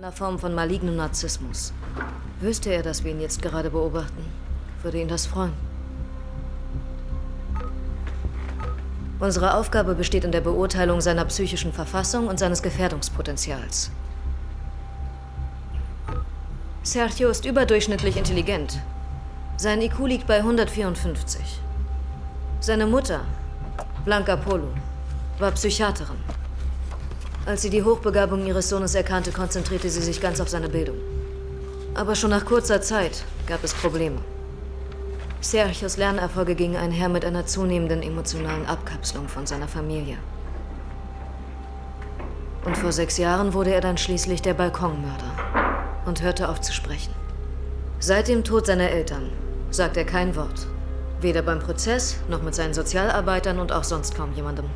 Einer Form von malignem Narzissmus. Wüsste er, dass wir ihn jetzt gerade beobachten, würde ihn das freuen. Unsere Aufgabe besteht in der Beurteilung seiner psychischen Verfassung und seines Gefährdungspotenzials. Sergio ist überdurchschnittlich intelligent. Sein IQ liegt bei 154. Seine Mutter, Blanca Polo, war Psychiaterin. Als sie die Hochbegabung ihres Sohnes erkannte, konzentrierte sie sich ganz auf seine Bildung. Aber schon nach kurzer Zeit gab es Probleme. Sergios Lernerfolge gingen einher mit einer zunehmenden emotionalen Abkapselung von seiner Familie. Und vor sechs Jahren wurde er dann schließlich der Balkonmörder und hörte auf zu sprechen. Seit dem Tod seiner Eltern sagt er kein Wort. Weder beim Prozess noch mit seinen Sozialarbeitern und auch sonst kaum jemandem.